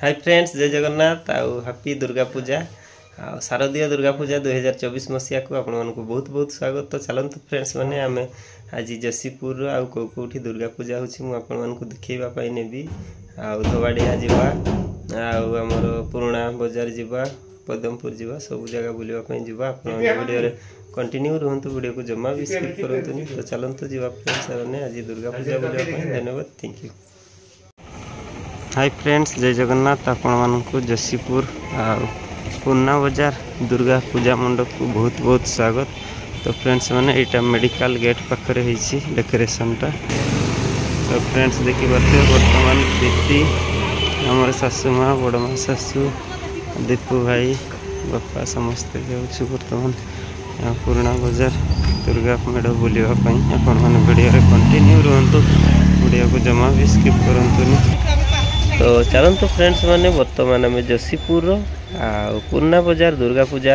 hi friends जय जगन्नाथ आउ happy Durga Puja आ शारदीय दुर्गा पूजा दुई हजार चौबीस मसीहा को बहुत बहुत स्वागत तो चलते फ्रेंड्स मैंने आम आज जशीपुर आउ कौ कौटी दुर्गा पूजा होगा देखेपी नेबी आवाड़िया जामर पुणा बजार जावा पदमपुर जावा सब जगह बुलाई जावा आपड़ो कंटिन्यू रुत भिडियो को जमा भी स्कीप कर तो चलत जावा फ्रेंड्स मैंने आज दुर्गा पूजा बुलाई धन्यवाद थैंक यू हाय फ्रेंड्स जय जगन्नाथ आपको जशीपुर पूर्णा बजार दुर्गा पूजा मंडप को बहुत बहुत स्वागत तो फ्रेंड्स मैंने यहाँ मेडिकल गेट पाखे डेकोरेसन टा तो फ्रेंड्स देखिपे बर्तमान दीदी आमर शाशु माँ शाशु दीपू भाई बापा समस्ते जाऊँ बर्तमान पुराणा बजार दुर्गा मेढ़ बुलवाई आपण कंटिन्यू रुंतु भिडियो को जमा भी स्कीप करूँ তো ଚାଲନ୍ତୁ ଫ୍ରେଣ୍ଡସ୍ ମାନେ ବର୍ତ୍ତମାନ ଆମେ ଯୋଶୀପୁରର ଆଉ ପୁରୁଣା ବଜାର ଦୁର୍ଗା ପୂଜା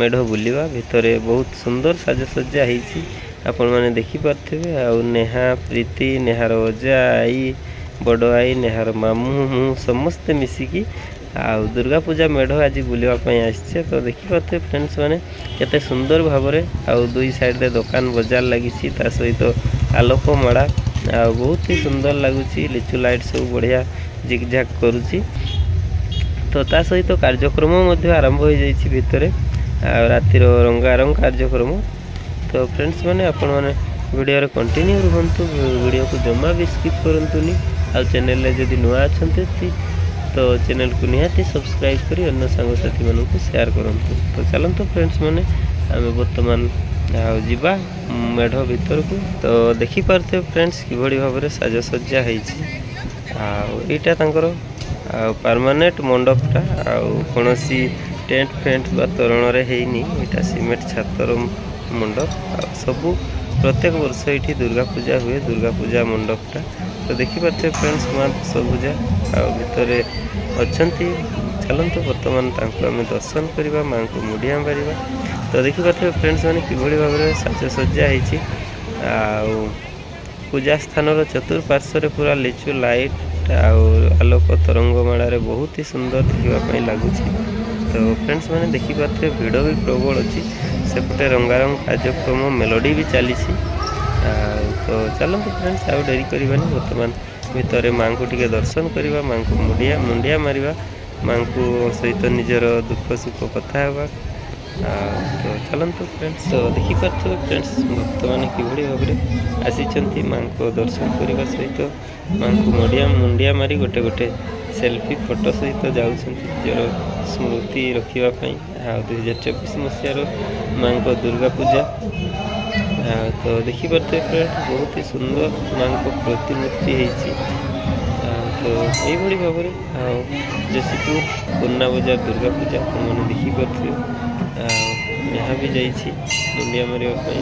ମେଢ଼ ବୁଲିବା ଭିତରେ ବହୁତ ସୁନ୍ଦର ସାଜସଜ୍ଜା ହେଇଛି ଆପଣମାନେ ଦେଖିପାରୁଥିବେ ଆଉ ନେହା ପ୍ରୀତି ନେହାର ଅଜା ଆଈ ବଡ଼ ଆଈ ନେହାର ମାମୁଁ ମୁଁ ସମସ୍ତେ ମିଶିକି ଆଉ ଦୁର୍ଗା ପୂଜା ମେଢ଼ ଆଜି ବୁଲିବା ପାଇଁ ଆସିଛେ ତ ଦେଖିପାରୁଥିବେ ଫ୍ରେଣ୍ଡସ୍ ମାନେ କେତେ ସୁନ୍ଦର ଭାବରେ ଆଉ ଦୁଇ ସାଇଡ଼୍ରେ ଦୋକାନ ବଜାର ଲାଗିଛି ତା ସହିତ ଆଲୋକମାଳା ଆଉ ବହୁତ ହି ସୁନ୍ଦର ଲାଗୁଛି ଲିଚୁ ଲାଇଟ୍ ସବୁ ବଢ଼ିଆ ଜିଗ୍ଜାକ୍ କରୁଛି ତ ତା ସହିତ କାର୍ଯ୍ୟକ୍ରମ ମଧ୍ୟ ଆରମ୍ଭ ହୋଇଯାଇଛି ଭିତରେ ଆଉ ରାତିର ରଙ୍ଗାରଙ୍ଗ କାର୍ଯ୍ୟକ୍ରମ ତ ଫ୍ରେଣ୍ଡସ୍ ମାନେ ଆପଣମାନେ ଭିଡ଼ିଓରେ କଣ୍ଟିନ୍ୟୁ ରୁହନ୍ତୁ ଭିଡ଼ିଓକୁ ଜମା ବି ସ୍କିପ୍ କରନ୍ତୁନି ଆଉ ଚ୍ୟାନେଲ୍ରେ ଯଦି ନୂଆ ଅଛନ୍ତି ତ ଚ୍ୟାନେଲ୍କୁ ନିହାତି ସବସ୍କ୍ରାଇବ୍ କରି ଅନ୍ୟ ସାଙ୍ଗସାଥିମାନଙ୍କୁ ସେୟାର କରନ୍ତୁ ତ ଚାଲନ୍ତୁ ଫ୍ରେଣ୍ଡସ୍ ମାନେ ଆମେ ବର୍ତ୍ତମାନ ଆଉ ଯିବା ମେଢ଼ ଭିତରକୁ ତ ଦେଖିପାରୁଥିବେ ଫ୍ରେଣ୍ଡସ୍ କିଭଳି ଭାବରେ ସାଜସଜ୍ଜା ହେଇଛି ଆଉ ଏଇଟା ତାଙ୍କର ଆଉ ପରମାନେଣ୍ଟ ମଣ୍ଡପଟା ଆଉ କୌଣସି ଟେଣ୍ଟ ଫେଣ୍ଟ ବା ତୋରଣରେ ହେଇନି ଏଇଟା ସିମେଣ୍ଟ ଛାତର ମଣ୍ଡପ ଆଉ ସବୁ ପ୍ରତ୍ୟେକ ବର୍ଷ ଏଇଠି ଦୁର୍ଗା ପୂଜା ହୁଏ ଦୁର୍ଗା ପୂଜା ମଣ୍ଡପଟା ତ ଦେଖିପାରୁଥିବେ ଫ୍ରେଣ୍ଡସ୍ ମା ସବୁଜା ଆଉ ଭିତରେ ଅଛନ୍ତି ଚାଲନ୍ତୁ ବର୍ତ୍ତମାନ ତାଙ୍କୁ ଆମେ ଦର୍ଶନ କରିବା ମାଆଙ୍କୁ ମୁଡ଼ିଆ ମାରିବା ତ ଦେଖିପାରୁଥିବେ ଫ୍ରେଣ୍ଡସ୍ ମାନେ କିଭଳି ଭାବରେ ସାଜସଜ୍ଜା ହେଇଛି ଆଉ ପୂଜା ସ୍ଥାନର ଚତୁଃପାର୍ଶ୍ୱରେ ପୁରା ଲିଚୁ ଲାଇଟ୍ ଆଉ ଆଲୋକ ତରଙ୍ଗ ମାଳାରେ ବହୁତ ହି ସୁନ୍ଦର ଦେଖିବା ପାଇଁ ଲାଗୁଛି ତ ଫ୍ରେଣ୍ଡସ୍ ମାନେ ଦେଖିପାରୁଥିବେ ଭିଡ଼ ବି ପ୍ରବଳ ଅଛି ସେପଟେ ରଙ୍ଗାରଙ୍ଗ କାର୍ଯ୍ୟକ୍ରମ ମେଲୋଡ଼ି ବି ଚାଲିଛି ଆଉ ତ ଚାଲନ୍ତୁ ଫ୍ରେଣ୍ଡସ୍ ଆଉ ଡେରି କରିବାନି ବର୍ତ୍ତମାନ ଭିତରେ ମାଆଙ୍କୁ ଟିକେ ଦର୍ଶନ କରିବା ମାଆଙ୍କୁ ମୁଣ୍ଡିଆ ମୁଣ୍ଡିଆ ମାରିବା ମାଆଙ୍କୁ ସହିତ ନିଜର ଦୁଃଖ ସୁଖ କଥା ହେବା তো ଚାଲନ୍ତୁ ଫ୍ରେଣ୍ଡସ୍ ଦେଖିପାରୁଥିବେ ଫ୍ରେଣ୍ଡସ୍ ଭକ୍ତମାନେ କିଭଳି ଭାବରେ ଆସିଛନ୍ତି ମାଆଙ୍କୁ ଦର୍ଶନ କରିବା ସହିତ ମାଆଙ୍କୁ ମଡ଼ିଆ ମୁଣ୍ଡିଆ ମାରି ଗୋଟେ ଗୋଟେ ସେଲ୍ଫି ଫଟୋ ସହିତ ଯାଉଛନ୍ତି ନିଜର ସ୍ମୃତି ରଖିବା ପାଇଁ ଆଉ ଦୁଇହଜାର ଚବିଶ ମସିହାର ମାଆଙ୍କ ଦୁର୍ଗା ପୂଜା ତ ଦେଖିପାରୁଥିବେ ଫ୍ରେଣ୍ଡ ବହୁତ ହି ସୁନ୍ଦର ମାଆଙ୍କ ପ୍ରତିମୂର୍ତ୍ତି ହେଇଛି তো এইভাবে ভাবে আর যেসিপু কন্যা বাজার দুর্গা পূজা তোমরা দেখিপারে यहाँ ବି ଯାଇଛି ମୁଣ୍ଡିଆ ମାରିବା ପାଇଁ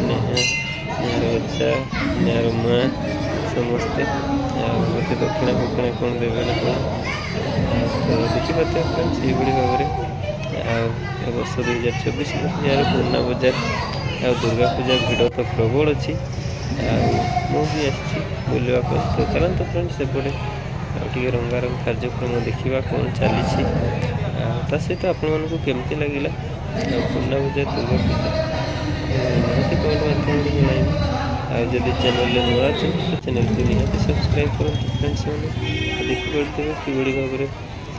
ଏହାର ଅଜା ଏହାର ମା ସମସ୍ତେ ଆଉ ମୋତେ ଦକ୍ଷିଣା ଫକ୍ଷିଣା କ'ଣ ଦେବେ ନା କ'ଣ ତ ସେଇଭଳି ଭାବରେ ଆଉ ଏ ବର୍ଷ ଦୁଇ ହଜାର ଚବିଶ ଏହାର ପୁରୁଣା ବଜାର ଆଉ ଦୁର୍ଗା ପୂଜା ଭିଡ଼ ତ ପ୍ରବଳ ଅଛି ଆଉ ମୁଁ ବି ଆସିଛି ବୁଲିବାକୁ ପାଇଁ ତ ଚାଲନ୍ତୁ ଫ୍ରେଣ୍ଡସ୍ ସେପଟେ ଆଉ ଟିକେ ରଙ୍ଗାରଙ୍ଗ କାର୍ଯ୍ୟକ୍ରମ ଦେଖିବା କ'ଣ ଚାଲିଛି ଆଉ ତା ସହିତ ଆପଣମାନଙ୍କୁ କେମିତି ଲାଗିଲା ସୁନା ପୂଜା ଦୁର୍ଗା ପୂଜା ନିହାତି କମେଣ୍ଟ ମାଧ୍ୟମରେ ଜଣାଇବେ ଆଉ ଯଦି ଚ୍ୟାନେଲ୍ରେ ନୂଆ ଅଛନ୍ତି ତ ଚ୍ୟାନେଲ୍କୁ ନିହାତି ସବସ୍କ୍ରାଇବ୍ କରନ୍ତୁ ଫ୍ରେଣ୍ଡସ୍ମାନେ ଦେଖିପାରୁଥିବେ କିଭଳି ଭାବରେ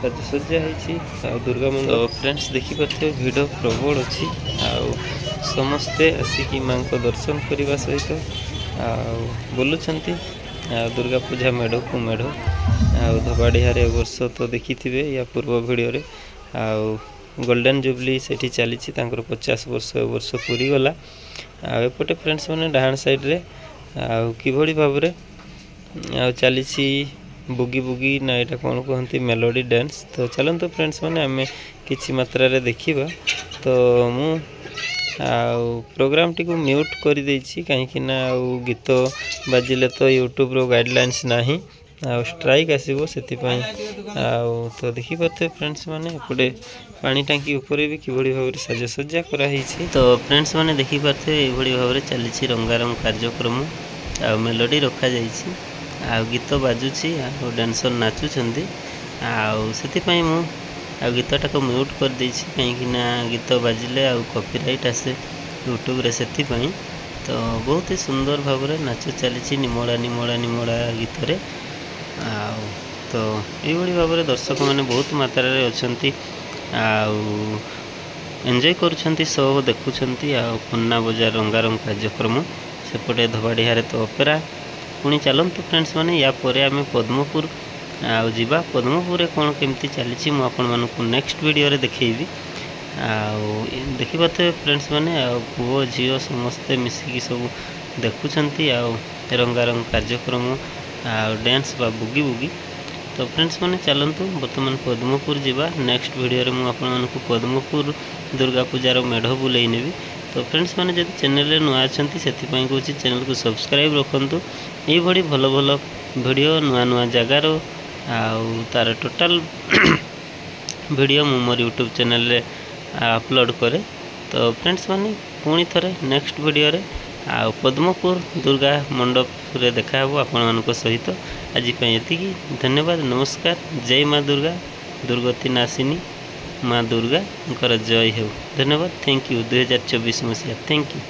ସାଜସଜ୍ଜା ହେଇଛି ଆଉ ଦୁର୍ଗା ମନ୍ଦିର ଫ୍ରେଣ୍ଡସ୍ ଦେଖିପାରୁଥିବେ ଭିଡ଼ ପ୍ରବଳ ଅଛି ଆଉ ସମସ୍ତେ ଆସିକି ମାଆଙ୍କ ଦର୍ଶନ କରିବା ସହିତ ଆଉ ବୁଲୁଛନ୍ତି ଆଉ ଦୁର୍ଗା ପୂଜା ମେଢ଼କୁ ମେଢ଼ ଆଉ ଧବାଡ଼ିହାରେ ଏ ବର୍ଷ ତ ଦେଖିଥିବେ ୟା ପୂର୍ବ ଭିଡ଼ିଓରେ ଆଉ ଗୋଲ୍ଡେନ୍ ଜୁବଲି ସେଠି ଚାଲିଛି ତାଙ୍କର ପଚାଶ ବର୍ଷ ଏ ବର୍ଷ ପୁରିଗଲା ଆଉ ଏପଟେ ଫ୍ରେଣ୍ଡସ୍ ମାନେ ଡାହାଣ ସାଇଡ଼୍ରେ ଆଉ କିଭଳି ଭାବରେ ଆଉ ଚାଲିଛି ବୁଗି ବୁଗି ନା ଏଇଟା କ'ଣ କୁହନ୍ତି ମେଲୋଡ଼ି ଡ୍ୟାନ୍ସ ତ ଚାଲନ୍ତୁ ଫ୍ରେଣ୍ଡସ୍ ମାନେ ଆମେ କିଛି ମାତ୍ରାରେ ଦେଖିବା ତ ମୁଁ ଆଉ ପ୍ରୋଗ୍ରାମଟିକୁ ମ୍ୟୁଟ୍ କରିଦେଇଛି କାହିଁକିନା ଆଉ ଗୀତ ବାଜିଲେ ତ ୟୁଟ୍ୟୁବ୍ର ଗାଇଡ଼ଲାଇନ୍ସ ନାହିଁ ଆଉ ଷ୍ଟ୍ରାଇକ୍ ଆସିବ ସେଥିପାଇଁ ଆଉ ତ ଦେଖିପାରୁଥିବେ ଫ୍ରେଣ୍ଡସ୍ ମାନେ ଏପଟେ ପାଣି ଟାଙ୍କି ଉପରେ ବି କିଭଳି ଭାବରେ ସାଜସଜ୍ଜା କରାହେଇଛି ତ ଫ୍ରେଣ୍ଡସ୍ ମାନେ ଦେଖିପାରୁଥିବେ ଏଇଭଳି ଭାବରେ ଚାଲିଛି ରଙ୍ଗାରଙ୍ଗ କାର୍ଯ୍ୟକ୍ରମ ଆଉ ମେଲୋଡ଼ି ରଖାଯାଇଛି ଆଉ ଗୀତ ବାଜୁଛି ଆଉ ଡ୍ୟାନ୍ସର ନାଚୁଛନ୍ତି ଆଉ ସେଥିପାଇଁ ମୁଁ ଆଉ ଗୀତଟାକୁ ମ୍ୟୁଟ୍ କରିଦେଇଛି କାହିଁକିନା ଗୀତ ବାଜିଲେ ଆଉ କପିରାଇଟ୍ ଆସେ ୟୁଟ୍ୟୁବରେ ସେଥିପାଇଁ ତ ବହୁତ ହି ସୁନ୍ଦର ଭାବରେ ନାଚ ଚାଲିଛି ନିମଳା ନିମଳା ନିମଳା ଗୀତରେ ଆଉ ତ ଏଇଭଳି ଭାବରେ ଦର୍ଶକମାନେ ବହୁତ ମାତ୍ରାରେ ଅଛନ୍ତି ଆଉ ଏନ୍ଜୟ କରୁଛନ୍ତି ସୋ ଦେଖୁଛନ୍ତି ଆଉ ପୁନା ବଜାର ରଙ୍ଗାରଙ୍ଗ କାର୍ଯ୍ୟକ୍ରମ ସେପଟେ ଧବାଡ଼ିହାରେ ତ ଅପେରା ପୁଣି ଚାଲନ୍ତୁ ଫ୍ରେଣ୍ଡସ୍ ମାନେ ୟା ପରେ ଆମେ ପଦ୍ମପୁର ଆଉ ଯିବା ପଦ୍ମପୁରରେ କ'ଣ କେମିତି ଚାଲିଛି ମୁଁ ଆପଣମାନଙ୍କୁ ନେକ୍ସଟ ଭିଡ଼ିଓରେ ଦେଖେଇବି ଆଉ ଦେଖିପାରୁଥିବେ ଫ୍ରେଣ୍ଡସ୍ ମାନେ ଆଉ ପୁଅ ଝିଅ ସମସ୍ତେ ମିଶିକି ସବୁ ଦେଖୁଛନ୍ତି ଆଉ ରଙ୍ଗାରଙ୍ଗ କାର୍ଯ୍ୟକ୍ରମ ଆଉ ଡ୍ୟାନ୍ସ ବା ବୁଗି ବୁଗି ତ ଫ୍ରେଣ୍ଡସ୍ ମାନେ ଚାଲନ୍ତୁ ବର୍ତ୍ତମାନ ପଦ୍ମପୁର ଯିବା ନେକ୍ସଟ ଭିଡ଼ିଓରେ ମୁଁ ଆପଣମାନଙ୍କୁ ପଦ୍ମପୁର ଦୁର୍ଗା ପୂଜାର ମେଢ଼ ବୁଲେଇ ନେବି ତ ଫ୍ରେଣ୍ଡସ୍ ମାନେ ଯଦି ଚ୍ୟାନେଲରେ ନୂଆ ଅଛନ୍ତି ସେଥିପାଇଁ କହୁଛି ଚ୍ୟାନେଲକୁ ସବସ୍କ୍ରାଇବ୍ ରଖନ୍ତୁ ଏଇଭଳି ଭଲ ଭଲ ଭିଡ଼ିଓ ନୂଆ ନୂଆ ଜାଗାର ଆଉ ତା'ର ଟୋଟାଲ୍ ଭିଡ଼ିଓ ମୁଁ ମୋର ୟୁଟ୍ୟୁବ୍ ଚ୍ୟାନେଲରେ ଅପଲୋଡ଼ କରେ ତ ଫ୍ରେଣ୍ଡସ୍ ମାନେ ପୁଣି ଥରେ ନେକ୍ସଟ ଭିଡ଼ିଓରେ ଆଉ ପଦ୍ମପୁର ଦୁର୍ଗା ମଣ୍ଡପରେ ଦେଖାହେବ ଆପଣମାନଙ୍କ ସହିତ ଆଜି ପାଇଁ ଏତିକି ଧନ୍ୟବାଦ ନମସ୍କାର ଜୟ ମା ଦୁର୍ଗା ଦୁର୍ଗତି ନାସିନୀ ମା ଦୁର୍ଗାଙ୍କର ଜୟ ହେଉ ଧନ୍ୟବାଦ ଥ୍ୟାଙ୍କ ୟୁ ଦୁଇହଜାର ଚବିଶ ମସିହା ଥ୍ୟାଙ୍କ ୟୁ